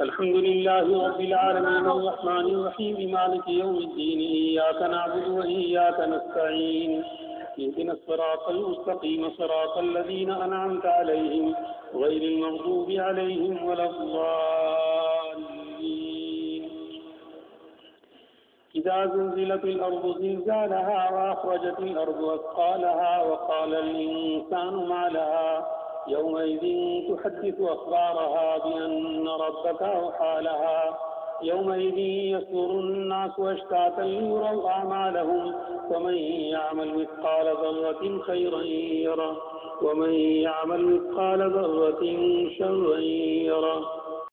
الحمد لله رب العالمين الرحمن الرحيم مالك يوم الدين إياك نعبد وإياك نستعين اهدنا الصراط المستقيم صراط الذين أنعمت عليهم غير المغضوب عليهم ولا الضالين. إذا زلزلت الأرض زلزالها وأخرجت الأرض أثقالها وقال الإنسان ما لها؟ يومئذ تحدث أخبارها بأن ربك أوحى لها. يومئذ يصدر الناس أشتاتا ليروا أعمالهم. ومن يعمل مثقال ذرة خيرا يره. ومن يعمل مثقال ذرة شرا